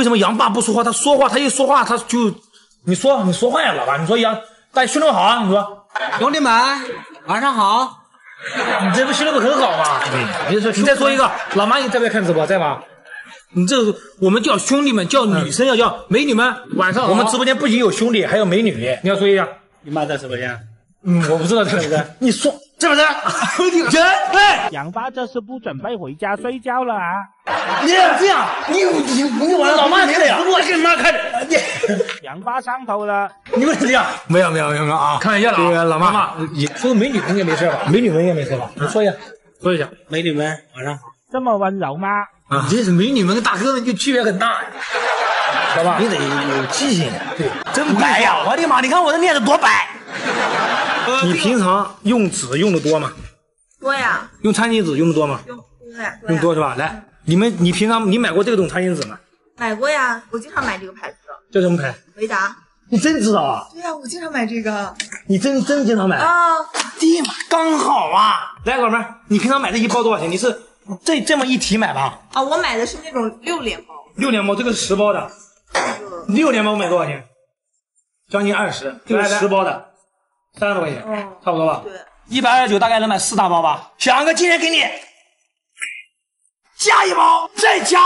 为什么杨爸不说话？他说话，他一说话他就，你说你说话呀，老爸，你说杨，大家兄弟们好啊，你说，兄弟们晚上好。你这不兄弟们很好吗？你说你再说一个，老妈你在不在看直播？在吗？你这个我们叫兄弟们，叫女生要叫美女们。晚上我们直播间不仅有兄弟，还有美女，你要说一下。你妈在直播间？嗯，我不知道在不在。你说在不是？人哎，杨爸这是不准备回家睡觉了啊？你这样，你你你晚上老妈你的呀？我给你妈看着你。杨爸上头了，你们这样？没有没有没有啊，开玩笑的。这个老妈妈，你说美女们应该没事吧？美女们应该没事吧？你说一下，说一下。美女们晚上好。这么温柔吗？啊，这是美女们跟大哥们就区别很大呀，知道吧？你得有记性，对，真白呀！我的妈，你看我的面子多白。你平常用纸用的多吗？多呀。用餐巾纸用的多吗？用多呀。用多是吧？来，你们你平常你买过这种餐巾纸吗？买过呀，我经常买这个牌子的。叫什么牌？维达。你真知道啊？对呀，我经常买这个。你真真经常买啊？爹妈，刚好啊！来，老妹儿，你平常买这一包多少钱？你是？这这么一提买吧？啊，我买的是那种六连包。六连包，这个是十包的。六连包买多少钱？将近二十。这个十包的，三十多块钱，差不多吧？对。一百二十九，大概能买四大包吧？小杨哥今天给你加一包，再加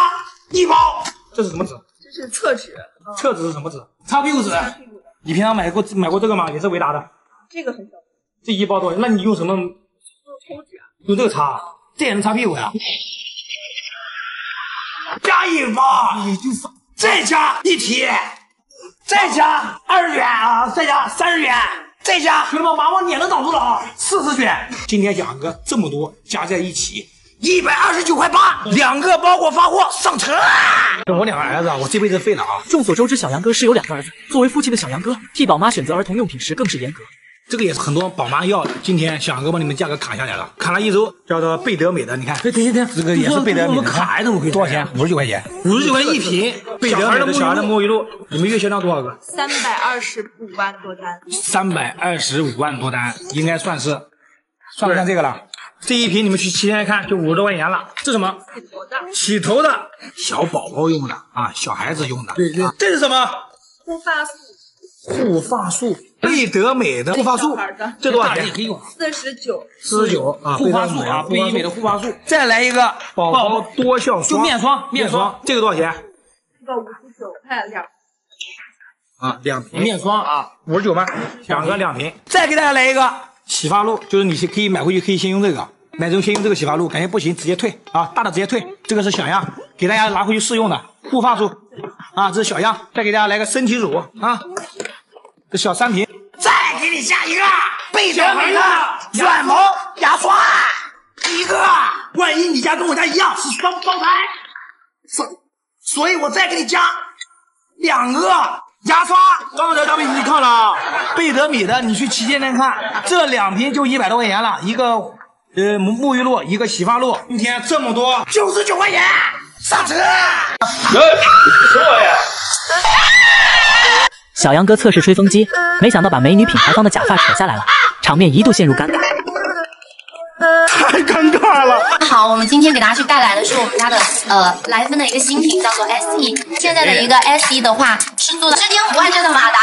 一包。这是什么纸？这是厕纸。厕纸是什么纸？擦屁股纸。擦屁股的。你平常买过买过这个吗？也是维达的。这个很小。这一包多少钱？那你用什么？用抽纸。用这个擦。这也能擦屁股呀？加一包，你就再加一提，再加二十元啊，再加三十元，再加兄弟们，马上脸都挡住了啊！四十元，今天两个这么多加在一起，一百二十九块八，两个包裹发货上车。我两个儿子，我这辈子废了啊！众所周知，小杨哥是有两个儿子，作为父亲的小杨哥，替宝妈选择儿童用品时更是严格。这个也是很多宝妈要的，今天小杨哥帮你们价格砍下来了，砍了一周，叫做贝德美的，你看，哎，停停停，这个也是贝德美的，砍怎么回事？多少钱？五十九块钱，五十九块一瓶，贝德美的小孩的沐浴露，你们月销量多少个？三百二十五万多单，三百二十五万多单，应该算是，算不算这个了？这一瓶你们去七天看，就五十多块钱了。这什么？洗头的，洗头的，小宝宝用的啊，小孩子用的。对对，这是什么？护发素。护发素，贝德美的护发素，这多少钱？四十九，四十九啊，护发素啊，贝德美的护发素。再来一个宝宝多效霜，就面霜，面霜，这个多少钱？这个五十九块两。啊，两瓶面霜啊，五十九吗？两个两瓶。再给大家来一个洗发露，就是你可以买回去，可以先用这个，买之后先用这个洗发露，感觉不行直接退啊，大的直接退。这个是小样，给大家拿回去试用的护发素啊，这是小样。再给大家来个身体乳啊。这小三瓶，贝德美的软毛牙刷，一个。万一你家跟我家一样是双胞胎，所所以，我再给你加两个牙刷。刚才咱们已经看了啊，贝德米的，你去旗舰店看，这两瓶就一百多块钱了，一个呃沐浴露，一个洗发露，今天这么多，九十九块钱上车。哎，什么玩意？小杨哥测试吹风机，没想到把美女品牌方的假发扯下来了，场面一度陷入尴尬。太尴尬了！好，我们今天给大家去带来的是我们家的呃莱芬的一个新品，叫做 SE。现在的一个 SE 的话是做了十点五万帧的马达，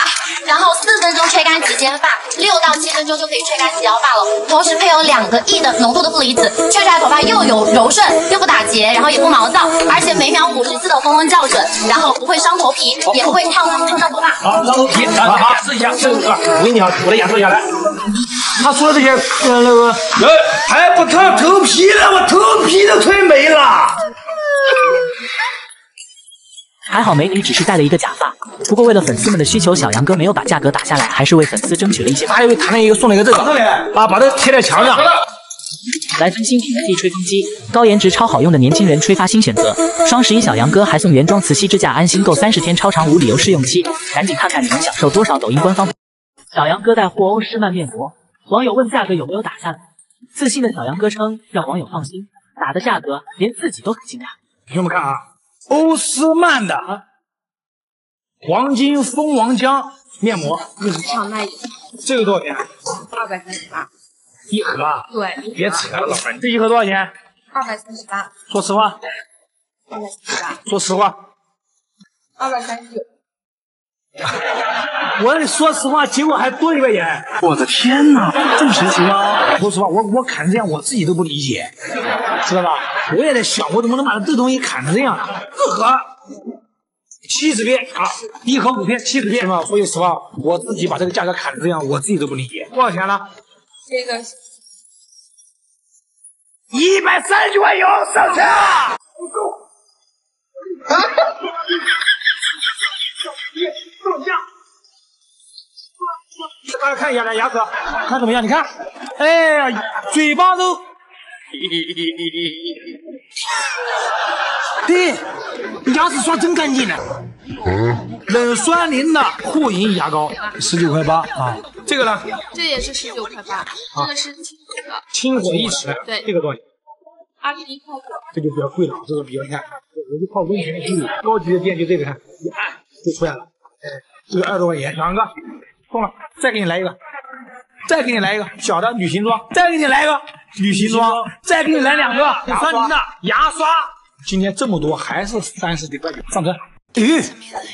然后四分钟吹干极尖发，六到七分钟就可以吹干细腰发了。同时配有两个亿的浓度的负离子，吹出来头发又有柔顺，又不打结，然后也不毛躁，而且每秒五十次的风温校准，然后不会伤头皮，也不会烫烫烫头发。好，伤头皮，好好试一下，试一下。我给你啊，我来演示一下来。他说的这些，呃，那个，还不烫头皮了，我头皮都吹没了。还好美女只是戴了一个假发，不过为了粉丝们的需求，小杨哥没有把价格打下来，还是为粉丝争取了一些。他又谈了一个，送了一个这个，啊，把它贴在墙上。来分新品 SE 吹风机，高颜值超好用的年轻人吹发新选择。双十一小杨哥还送原装磁吸支架，安心购三十天超长无理由试用期，赶紧看看你能享受多少！抖音官方。小杨哥带货欧诗漫面膜，网友问价格有没有打下来？自信的小杨哥称让网友放心，打的价格连自己都很惊讶。兄弟们看啊，欧诗漫的黄金蜂王浆面膜，上卖这个多少钱？二百三十八一盒啊？对，别扯了，老板，这一盒多少钱？二百三十八。说实话。二百三十八。说实话。二百三十九。我说实话，结果还多一块钱。我的天哪，这么神奇吗？说实话，我我砍成这样，我自己都不理解，知道吧？我也在想，我怎么能把这东西砍成这样？四盒七十片啊，一盒五片，七十片，是吧？说句实话，我自己把这个价格砍成这样，我自己都不理解。多少钱呢？这个一百三十九块九，上车。大家看一下来牙齿，看怎么样？你看，哎呀，嘴巴都，对，牙齿刷真干净呢。冷酸灵的护龈牙膏，十九块八啊。这个呢？这也是十九块八，这个是清火的，清火一尺，对这个多少钱？二十一块九。这就比较贵了，这个比较你看，我就泡温泉的去高级的店就这个看，一按就出来了。哎，这个二十多块钱，两个送了，再给你来一个，再给你来一个小的旅行装，再给你来一个旅行装，再给你来两个酸灵的牙刷。今天这么多，还是三十几块钱，上车。咦，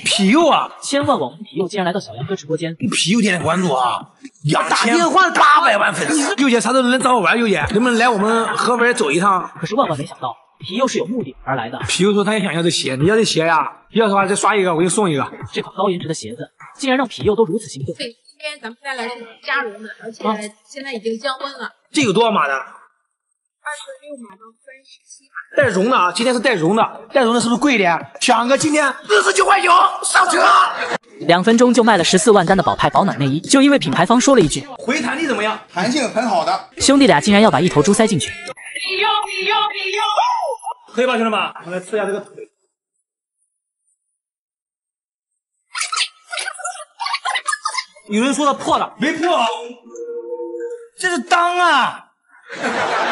皮佑啊，千万网红皮佑竟然来到小杨哥直播间，给皮佑点点关注啊！两打电话八百万粉丝，佑姐啥时候能找我玩？佑姐能不能来我们合肥走一趟？可是万万没想到，皮佑是有目的而来的。皮佑说他也想要这鞋，你要这鞋呀？要的话再刷一个，我给你送一个。这款高颜值的鞋子，竟然让皮佑都如此兴奋。对，今天咱们带来是加绒的，而且现在已经降温了，这有多少码的？二十六码到三十七码。带绒的啊，今天是带绒的，带绒的是不是贵一点？小哥今天四十九块九，上车。两分钟就卖了十四万单的宝派保暖内衣，就因为品牌方说了一句回弹力怎么样？弹性很好的，兄弟俩竟然要把一头猪塞进去。可以吧，兄弟们？我们来吃一下这个腿。有人说它破了，没破，这是裆啊！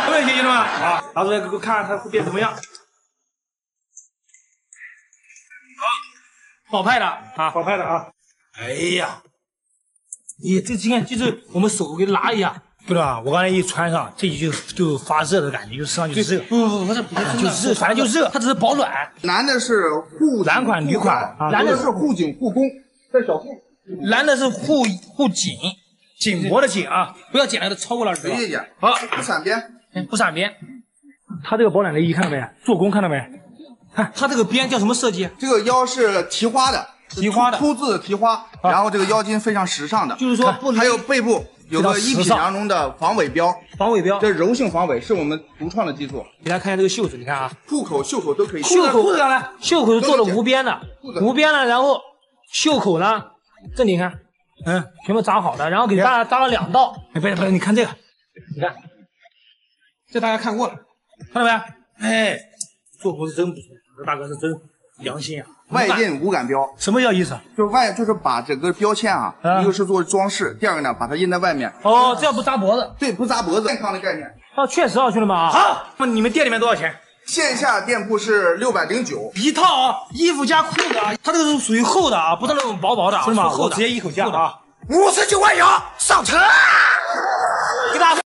有问题兄弟们啊，拿出来给我看看它会变怎么样。好，宝派的啊，宝派的啊。哎呀，你这今天就是我们手给拉一下，对吧？我刚才一穿上，这就就发热的感觉，就身上就热。不不不，不是不是，就是反正就热，它只是保暖。男的是护男款、女款，啊男的是护颈护弓，在小腹蓝的是护护颈，颈脖的颈啊，不要剪了，超过了随意一点，好，不闪边。不闪边。它这个保暖内衣看到没？做工看到没？看。它这个边叫什么设计？这个腰是提花的，提花的。凸凸字提花，然后这个腰巾非常时尚的，就是说不还有背部有个一体非常时尚两中的防伪标，防伪标。这柔性防伪是我们独创的技术，给大家看一下这个袖子，你看啊，裤口袖口都可以。袖口裤子上来，袖口是做的无边的，无边的，然后袖口呢，这你看，嗯，全部扎好的，然后给大家扎了两道。哎，不是不是，你看这个，你看，这大家看过了，看到没？哎，做工是真不错，这大哥是真良心啊。外印无感标，什么叫意思？就是外就是把整个标签啊，啊一个是做装饰，第二个呢把它印在外面，哦，这样不扎脖子。对，不扎脖子，健康的概念。啊，确实啊，兄弟们啊。好，那么你们店里面多少钱？线下店铺是六百零九，一套啊，衣服加裤子啊，它这个是属于厚的啊，不是那种薄薄的啊，兄弟们，我直接一口价啊，五十九块九，上车。给大家。